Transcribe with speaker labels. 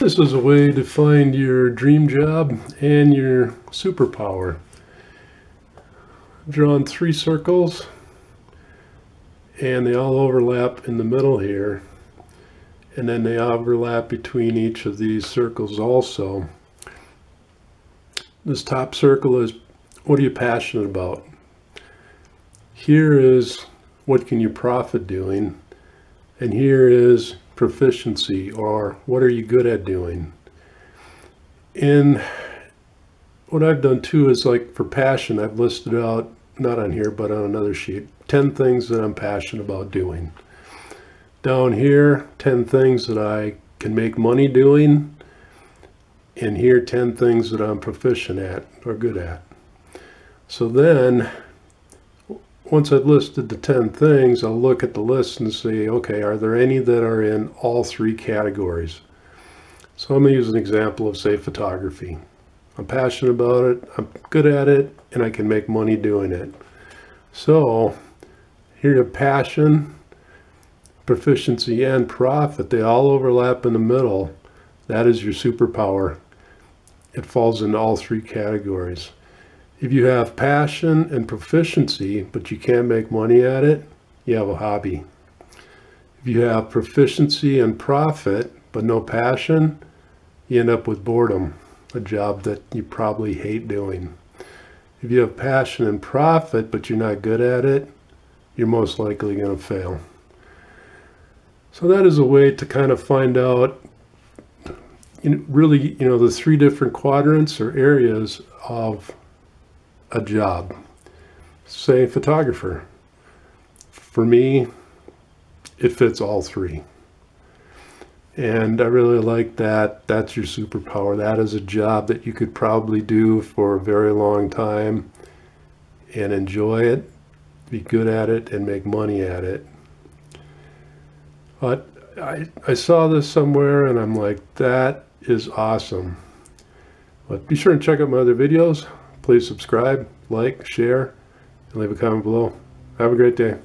Speaker 1: This is a way to find your dream job and your superpower. I've drawn three circles and they all overlap in the middle here and then they overlap between each of these circles also. This top circle is what are you passionate about? Here is what can you profit doing and here is proficiency or what are you good at doing? And what I've done too is like for passion, I've listed out, not on here, but on another sheet, 10 things that I'm passionate about doing. Down here, 10 things that I can make money doing. And here, 10 things that I'm proficient at or good at. So then once I've listed the 10 things, I'll look at the list and say, okay, are there any that are in all three categories? So I'm going to use an example of, say, photography. I'm passionate about it, I'm good at it, and I can make money doing it. So here passion, proficiency, and profit, they all overlap in the middle. That is your superpower. It falls in all three categories. If you have passion and proficiency, but you can't make money at it, you have a hobby. If you have proficiency and profit, but no passion, you end up with boredom, a job that you probably hate doing. If you have passion and profit, but you're not good at it, you're most likely going to fail. So that is a way to kind of find out you know, really, you know, the three different quadrants or areas of a job. Say photographer. For me, it fits all three. And I really like that. That's your superpower. That is a job that you could probably do for a very long time and enjoy it, be good at it, and make money at it. But I, I saw this somewhere and I'm like, that is awesome. But be sure and check out my other videos. Please subscribe, like, share, and leave a comment below. Have a great day.